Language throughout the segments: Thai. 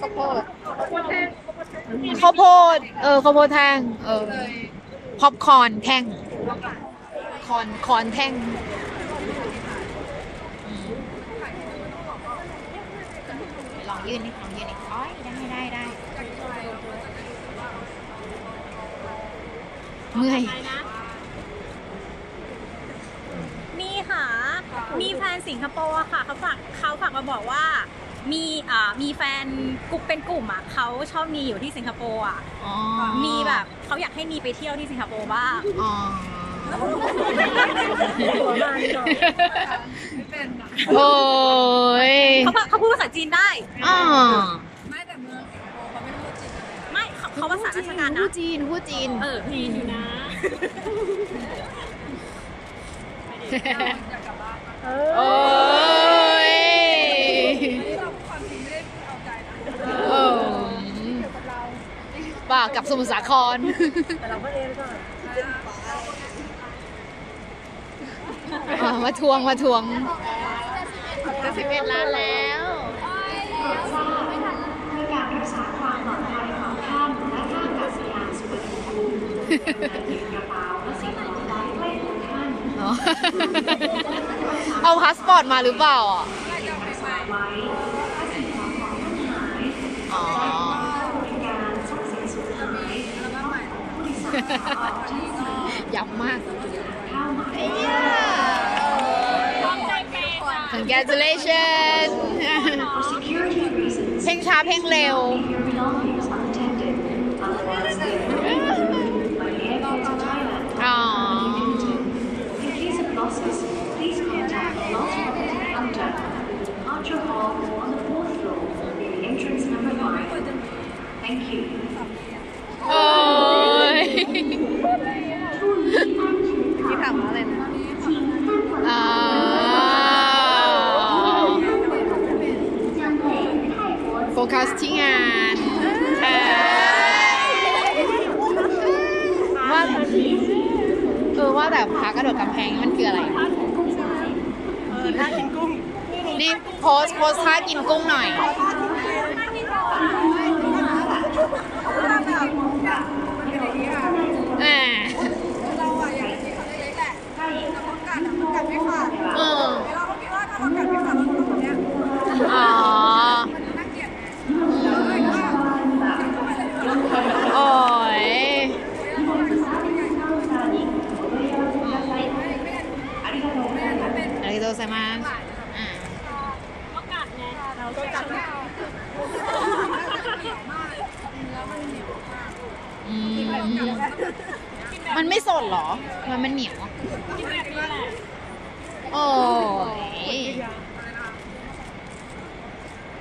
ข้าวโพดข้าวโพด เออข้าวโพดแท่งเออพอปคอร์นแท่งคอนคอนแท่งอืมลองยืนนี่ลองยืนนี่อ๋อยได้ได้ได้เมื่อยมีค่ะ มีแฟนสิงคโปร์อะค่ะเขาฝากเขาฝากมาบอกว่า มีอ่ามีแฟนกลุ่มเป็นกลุ่มอะเขาชอบมีอยู่ที่สิงคโปร์อะอ๋อมีแบบเขาอยากให้มีไปเที่ยวที่สิงคโปร์บ้างอ๋อโอ้ยเขาเขาพูดภาษาจีนได้อ๋อไม่เขาเขาภาษาราชการพูนะดจีนพูดจีนเออจีนอยู่นะโอ้ยเออ ป่ากลับสมุทรสาครอะมาทวงมาทวงจะสิบเอ็ดล้านแล้ว ในการรักษาความปลอดภัยของท่านและท่าอากาศยานสุวรรณภูมิเก็บกระเป๋าและสิ่งของไว้ใกล้ตัวท่านอ๋อเอาพาสปอร์ตมาหรือเปล่าอะ ไว้ถ้าสิ่งของของท่านหาย อ๋อ บริการทรัพย์สินสูญหายผู้โด ยสารสามารถที่จะย้ำมากเข้ามา congratulations For security reasons เพลงช้าเพลงเร็ว leave your belongings unattended otherwise they will be removed by the airport to Thailand อ๋อ In case of losses, please contact the lost property under departure hall on the fourth floor, entrance number five. Thank you. โอ้ย ที่ถามว่าอะไรนะ อ๋อโฟกัสที่งานเออว่า เออว่าแต่พากระโดดกำแพงนี่มันคืออะไร เออถ้ากินกุ้ง นี่โพสต์โพสต์ท่ากินกุ้งหน่อยอ่า เราอะอย่างที่เขาเล็กๆแหละแต่พอกัดอะมันกัดไม่ขาด เออ เราก็คิดว่าถ้าเรากัดไม่ขาดเราต้องแบบเนี้ย อ๋อ มันน่าเกลียดไงเราเลยว่ากัดเข้าไปเลย โอ้ยอาริโกโตไซมัสอ่าก็กัดไงเราก็กัดไม่เอาเหนียวมากแล้วมันเหนียวมากอืมมันไม่สดเหรอมันมันเหนียวกินแบบนี้แหละโอ้ย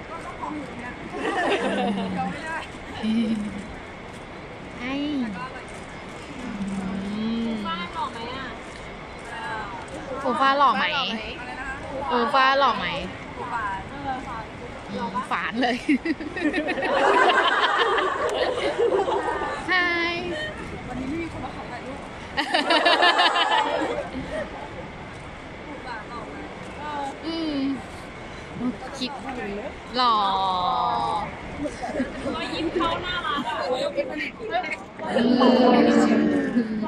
ก็ต้องของอยู่เนี่ยเราไม่ได้ไอ้ก็อร่อยอืมบ้านหล่อไหมอะฟูฟ้าหล่อไหม อะไรนะคะฟูฟ้าหล่อไหมหวานอืมฝานเลยใช่วันนี้ไม่มีคนมาขอถ่ายรูปหวานหรอกไหมอืมคิดหล่อรอยยิ้มเขาน่ารักอะอืม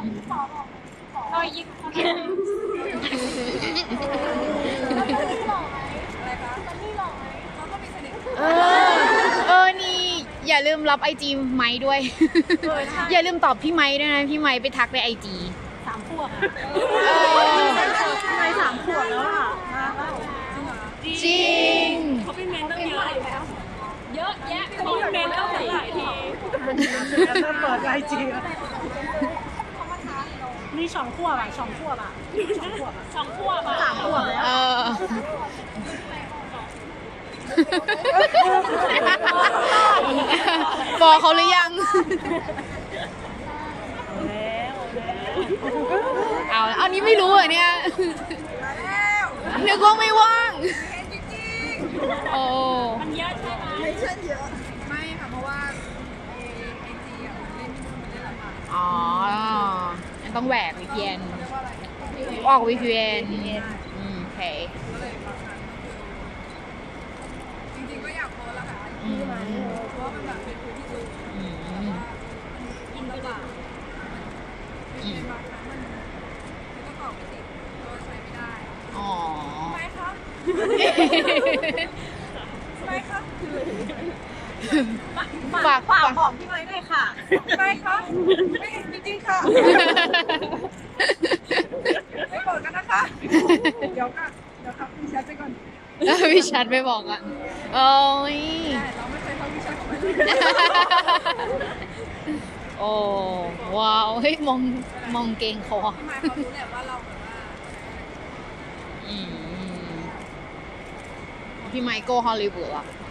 รอยยิ้มเขาน่ารัก เออ เออ นี่อย่าลืมรับไอจีไม้ด้วยอย่าลืมตอบพี่ไม้ด้วยนะ พี่ไม้ไปทักในไอจีสามขวบอะเออทำไมสามขวบแล้วอะจริง เขาเป็นเมนตั้งเยอะแล้ว เยอะแยะเขาเป็นเมนตั้งหลายทีแล้วเปิดไอจีแล้วมีสองขวบอะสองขวบอะสองขวบอะสองขวบอะสามขวบแล้ว เออ บอกเขาหรือยัง เอาเอานี้ไม่รู้เหรอเนี่ยนึกว่าไม่ว่าง โอ้มันเยอะใช่ไหมไม่ค่ะเพราะว่าไอไอจีอะมันเล่นมันเล่นลำบากอ๋องั้นต้องแหวก VPN เรียกว่าอะไรออก VPN อืมโอเค ก็เลยบางครั้งจริงๆก็อยากโพสต์แล้วค่ะอืมเพราะว่ามันแบบเป็นพื้นที่สูงอืมกินลำบากเป็นบางครั้งมันมันก็ตอบไม่ติดก็ใช้ไม่ได้อ๋อไหมคะไหมคะฝากฝากฝากบอกพี่ไม้ด้วยค่ะไหมคะไม่จริงๆค่ะไม่ะ คะ เดี๋ยวก่อนเดี๋ยวครับพี่แชทไปก่อนพี่ชัดไม่บอกอะโอ้ยได้เราไม่เคยเข้าพี่แชทของมันเลยโอ้ว้าวเฮ้ยมองมองเกงคอพี่มายเขารู้แหละว่าเราแบบว่าอืมพี่ไมโก้ฮอลลีวูดอะใ